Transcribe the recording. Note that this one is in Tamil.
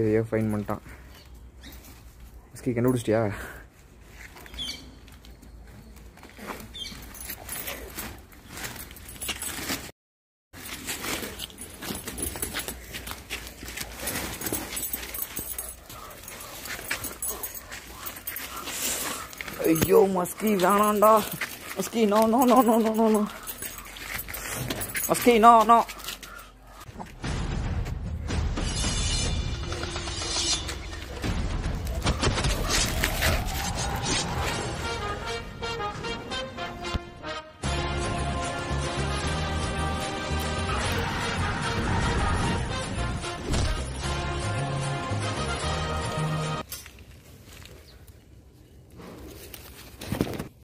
எதையோ ஃபைன் பண்ணிட்டான். மஸ்கி கண்டுபிடிச்சிட்டியா? ஐயோ மஸ்கி வேணாண்டா Maski no no no no no no no Maski no no